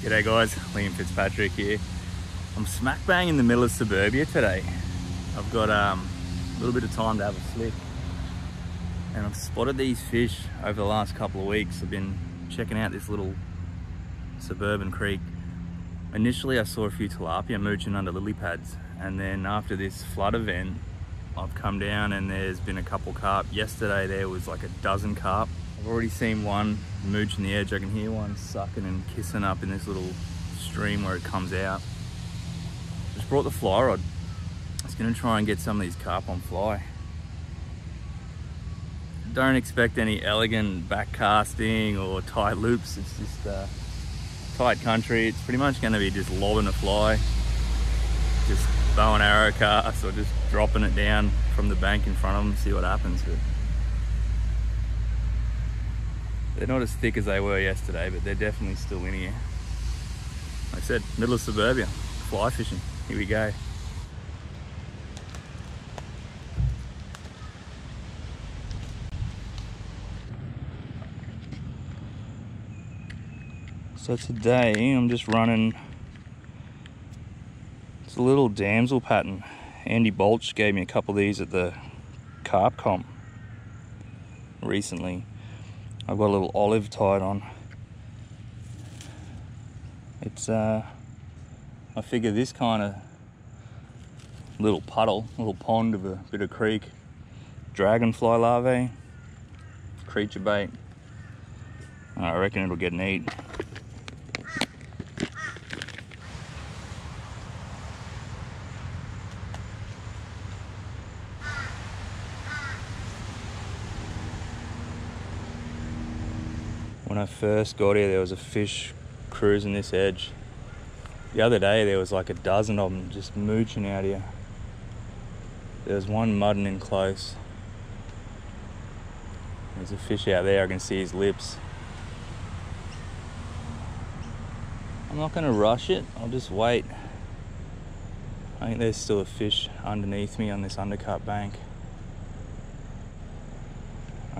G'day guys, Liam Fitzpatrick here. I'm smack bang in the middle of suburbia today. I've got um, a little bit of time to have a flick. And I've spotted these fish over the last couple of weeks. I've been checking out this little suburban creek. Initially I saw a few tilapia mooching under lily pads. And then after this flood event, I've come down and there's been a couple carp. Yesterday there was like a dozen carp I've already seen one mooching the edge. I can hear one sucking and kissing up in this little stream where it comes out. Just brought the fly rod. I was gonna try and get some of these carp on fly. Don't expect any elegant back casting or tight loops. It's just uh, tight country. It's pretty much gonna be just lobbing a fly, just bow and arrow cast or just dropping it down from the bank in front of them, see what happens. But they're not as thick as they were yesterday, but they're definitely still in here. Like I said, middle of suburbia, fly fishing. Here we go. So today I'm just running it's a little damsel pattern. Andy Bolch gave me a couple of these at the carp comp recently. I've got a little olive tied on. It's, uh, I figure this kind of little puddle, little pond of a bit of creek, dragonfly larvae, creature bait. I reckon it'll get when I first got here, there was a fish cruising this edge. The other day, there was like a dozen of them just mooching out here. There was one mudding in close. There's a fish out there, I can see his lips. I'm not going to rush it, I'll just wait. I think there's still a fish underneath me on this undercut bank.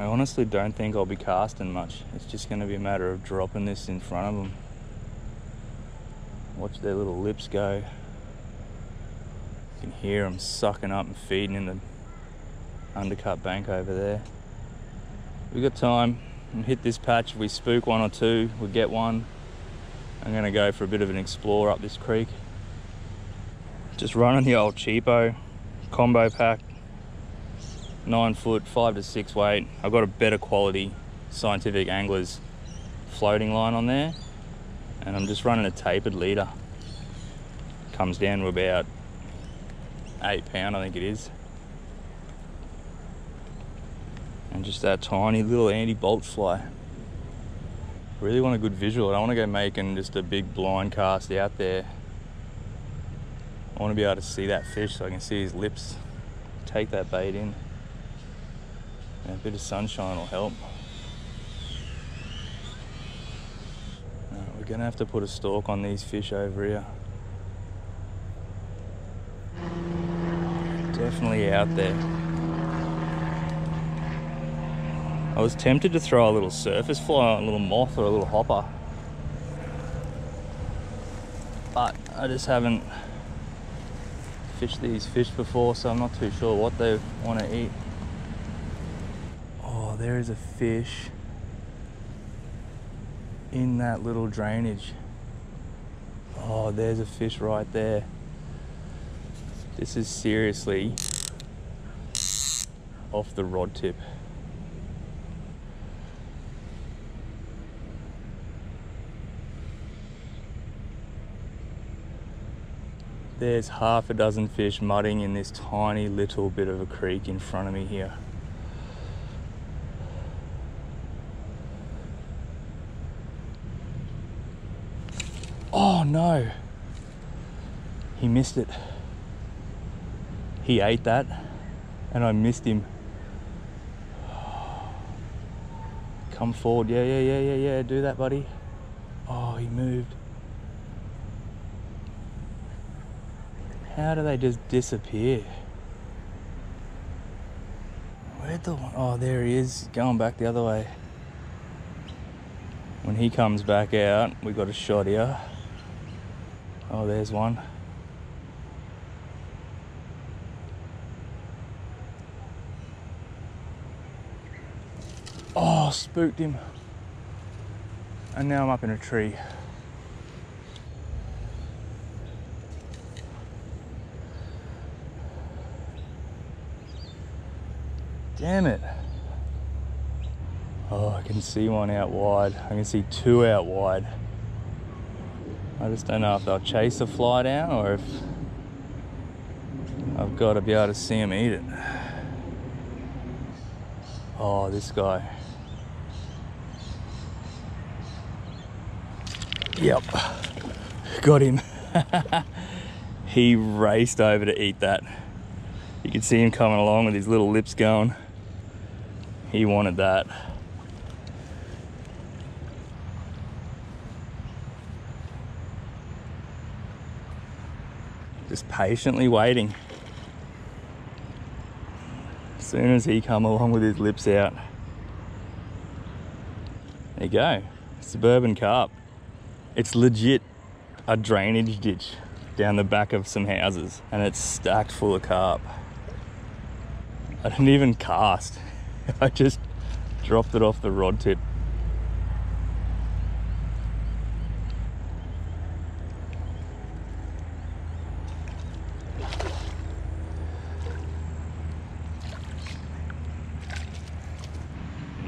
I honestly don't think I'll be casting much. It's just going to be a matter of dropping this in front of them. Watch their little lips go. You can hear them sucking up and feeding in the undercut bank over there. We've got time. and hit this patch. If we spook one or two, we get one. I'm going to go for a bit of an explore up this creek. Just running the old cheapo combo pack nine foot, five to six weight. I've got a better quality scientific anglers floating line on there and I'm just running a tapered leader. Comes down to about eight pound, I think it is. And just that tiny little Andy Bolch fly. Really want a good visual. I don't want to go making just a big blind cast out there. I want to be able to see that fish so I can see his lips take that bait in. A bit of sunshine will help. Uh, we're gonna have to put a stalk on these fish over here. Definitely out there. I was tempted to throw a little surface fly, a little moth or a little hopper. But I just haven't fished these fish before, so I'm not too sure what they want to eat there is a fish in that little drainage. Oh, there's a fish right there. This is seriously off the rod tip. There's half a dozen fish mudding in this tiny little bit of a creek in front of me here. Oh no. He missed it. He ate that and I missed him. Come forward. Yeah, yeah, yeah, yeah, yeah. Do that, buddy. Oh, he moved. How do they just disappear? Where'd the one? Oh, there he is. Going back the other way. when he comes back out, we got a shot here. Oh, there's one. Oh, spooked him. And now I'm up in a tree. Damn it. Oh, I can see one out wide. I can see two out wide. I just don't know if they'll chase a fly down or if I've got to be able to see them eat it. Oh, this guy. Yep, got him. he raced over to eat that. You could see him coming along with his little lips going. He wanted that. Just patiently waiting. As soon as he come along with his lips out. There you go, suburban carp. It's legit a drainage ditch down the back of some houses and it's stacked full of carp. I didn't even cast. I just dropped it off the rod tip.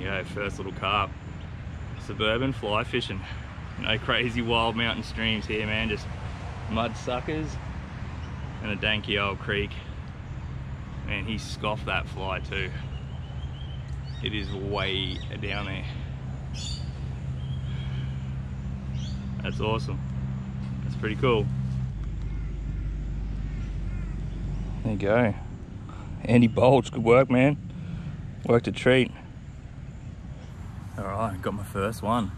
Yeah, first little carp. Suburban fly fishing. No crazy wild mountain streams here, man. Just mud suckers and a danky old creek. Man, he scoffed that fly too. It is way down there. That's awesome. That's pretty cool. There you go. Andy Bolch, good work, man. Worked a treat. All right, got my first one.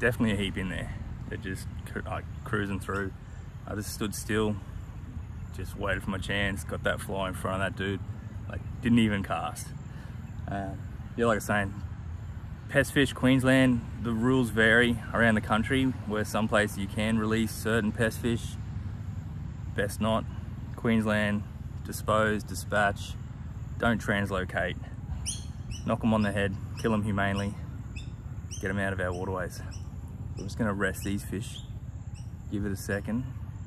Definitely a heap in there. They're just like cruising through. I just stood still, just waited for my chance, got that fly in front of that dude. Like, didn't even cast. Um, yeah, like I was saying, pest fish Queensland, the rules vary around the country where some places you can release certain pest fish, best not. Queensland, dispose, dispatch, don't translocate. Knock them on the head, kill them humanely, get them out of our waterways. I'm just gonna rest these fish, give it a second,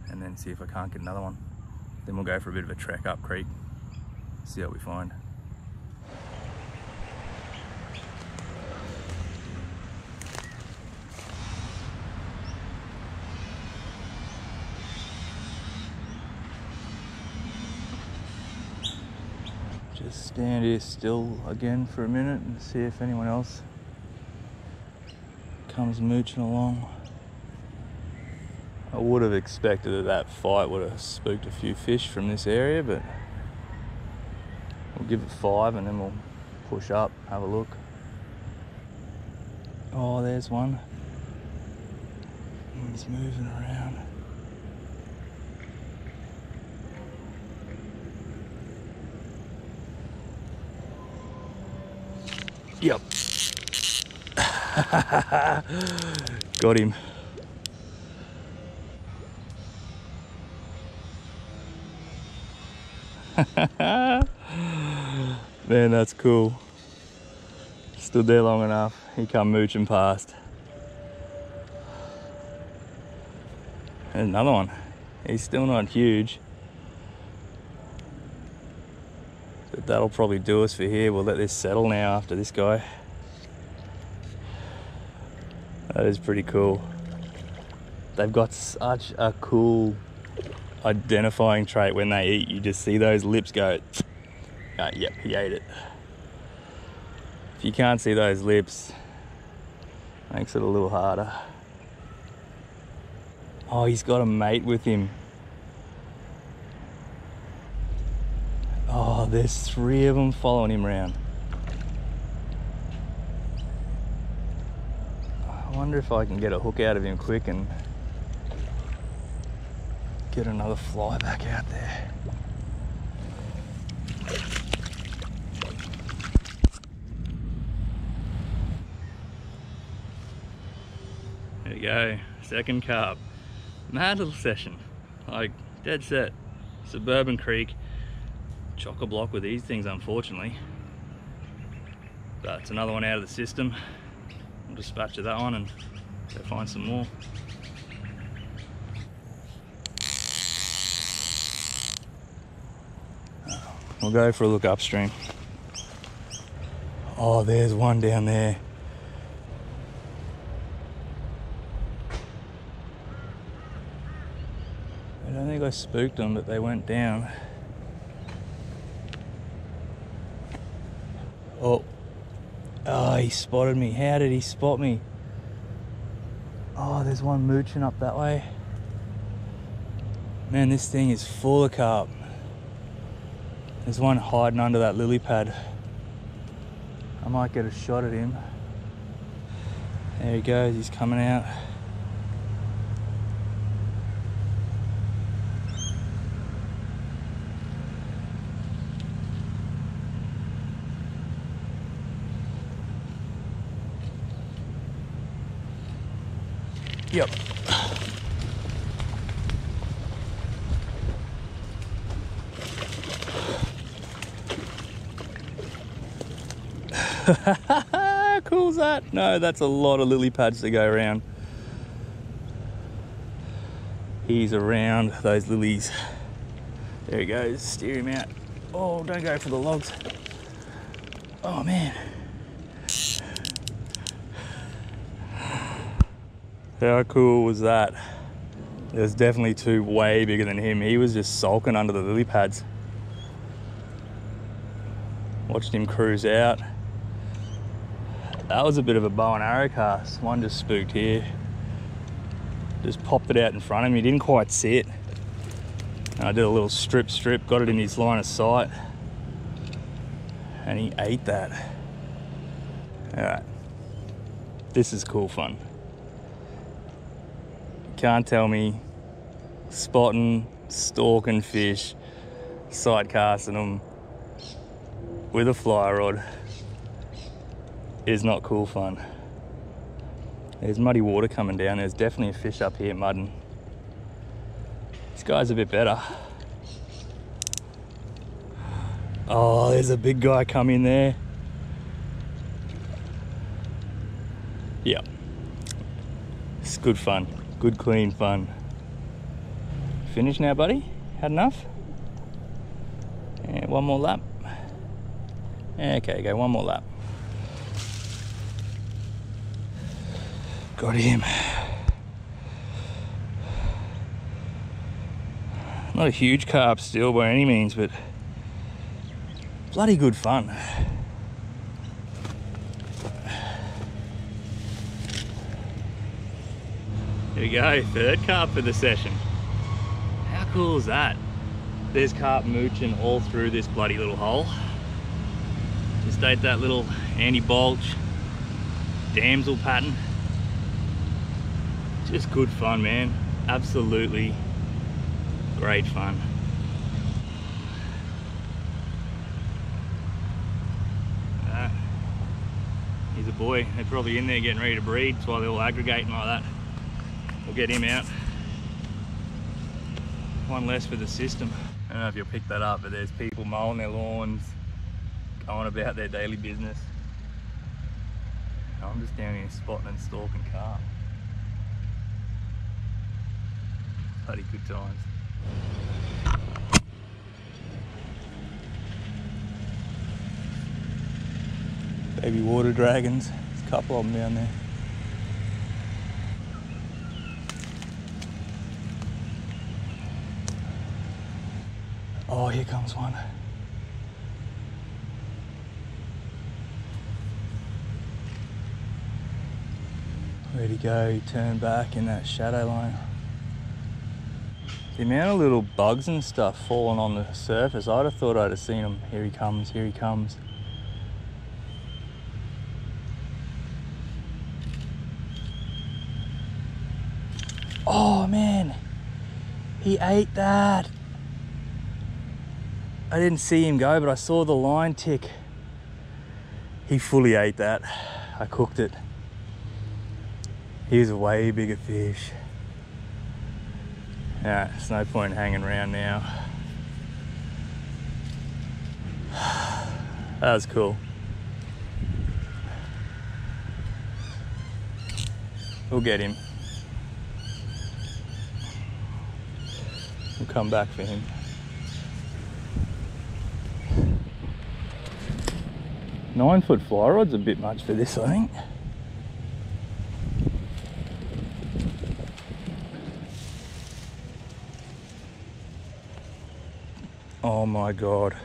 and then see if I can't get another one. Then we'll go for a bit of a trek up creek, see what we find. Just stand here still again for a minute and see if anyone else comes mooching along. I would have expected that that fight would have spooked a few fish from this area, but we'll give it five and then we'll push up, have a look. Oh, there's one. He's moving around. Yep. Got him. Man, that's cool. Stood there long enough. He come mooching past. And another one. He's still not huge. That'll probably do us for here. We'll let this settle now after this guy. That is pretty cool. They've got such a cool identifying trait when they eat. You just see those lips go, ah, yep, he ate it. If you can't see those lips, makes it a little harder. Oh, he's got a mate with him. Oh, there's three of them following him around. I wonder if I can get a hook out of him quick and get another fly back out there. There you go, second carp. Mad little session, like dead set. Suburban Creek, chock a block with these things unfortunately. But it's another one out of the system. I'll dispatch of that one and go find some more. We'll go for a look upstream. Oh, there's one down there. I don't think I spooked them, but they went down. Oh. Oh, he spotted me. How did he spot me? Oh, there's one mooching up that way. Man, this thing is full of carp. There's one hiding under that lily pad. I might get a shot at him. There he goes, he's coming out. Yep. cool's that? No, that's a lot of lily pads to go around. He's around those lilies. There he goes, steer him out. Oh, don't go for the logs. Oh man. How cool was that? There's definitely two way bigger than him. He was just sulking under the lily pads. Watched him cruise out. That was a bit of a bow and arrow cast. One just spooked here. Just popped it out in front of me. Didn't quite see it. And I did a little strip strip, got it in his line of sight. And he ate that. All right. This is cool fun. Can't tell me spotting, stalking fish, sight casting them with a fly rod is not cool fun. There's muddy water coming down. There's definitely a fish up here mudding. This guy's a bit better. Oh, there's a big guy coming there. Yep. It's good fun. Good, clean fun. Finished now, buddy? Had enough? And one more lap. Okay, go one more lap. Got him. Not a huge carp still by any means, but bloody good fun. There we go, third carp for the session. How cool is that? There's carp mooching all through this bloody little hole. Just ate that little Andy Bolch damsel pattern. Just good fun, man. Absolutely great fun. Uh, he's a boy. They're probably in there getting ready to breed. That's why they're all aggregating like that. We'll get him out. One less for the system. I don't know if you'll pick that up, but there's people mowing their lawns, going about their daily business. I'm just down here spotting and stalking carp. Bloody good times. Baby water dragons. There's a couple of them down there. Oh, here comes one. Where'd he go? He turned back in that shadow line. The amount of little bugs and stuff falling on the surface, I'd have thought I'd have seen him. Here he comes, here he comes. Oh man, he ate that. I didn't see him go, but I saw the line tick. He fully ate that. I cooked it. Here's a way bigger fish. Yeah, there's no point hanging around now. That was cool. We'll get him. We'll come back for him. Nine foot fly rod's a bit much for this, I think. Oh my God.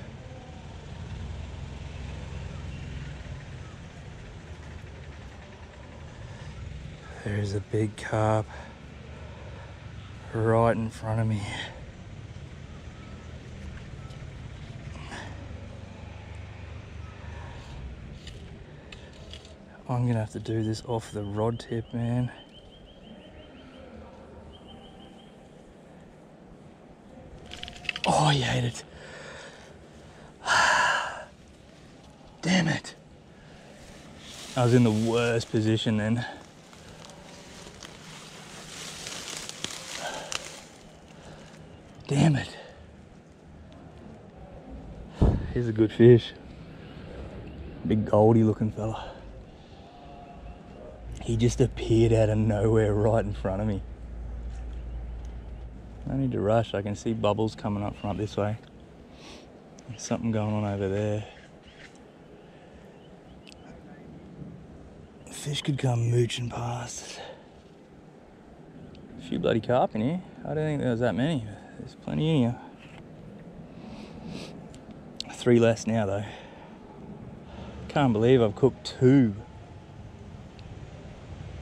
There's a big carp right in front of me. I'm gonna have to do this off the rod tip, man. Oh, I hate it. Damn it. I was in the worst position then. Damn it. Here's a good fish. Big goldie looking fella. He just appeared out of nowhere right in front of me. I need to rush. I can see bubbles coming up from up this way. There's something going on over there. Fish could come mooching past. A few bloody carp in here. I don't think there was that many. There's plenty in here. Three less now though. Can't believe I've cooked two.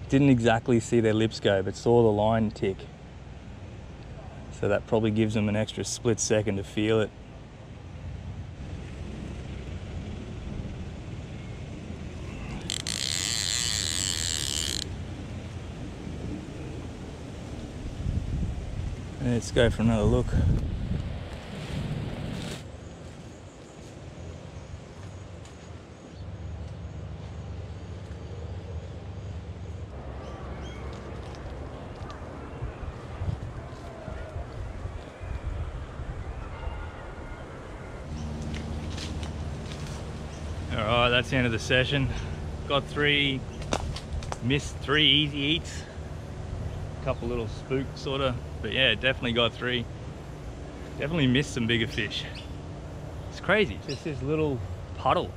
Didn't exactly see their lips go, but saw the line tick. So that probably gives them an extra split second to feel it. Let's go for another look. All right, end of the session. Got three, missed three easy eats. A couple little spook sort of, but yeah, definitely got three. Definitely missed some bigger fish. It's crazy, just this little puddle.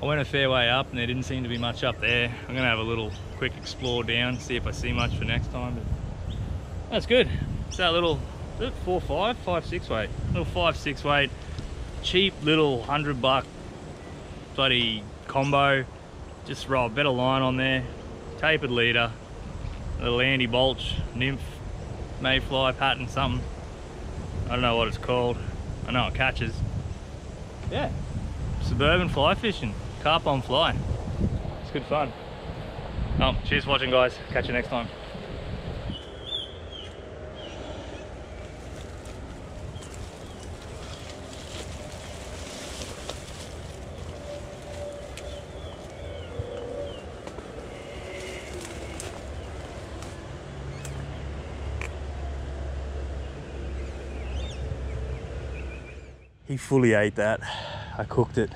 I went a fair way up and there didn't seem to be much up there. I'm gonna have a little quick explore down, see if I see much for next time. But that's good. It's that little four, five, five, six weight. Little five, six weight, cheap little hundred buck bloody combo. Just roll a better line on there, tapered leader, little Andy Bolch, nymph, mayfly pattern, something. I don't know what it's called. I know it catches. Yeah, suburban fly fishing, carp on fly. It's good fun. Um, cheers for watching guys, catch you next time. He fully ate that. I cooked it.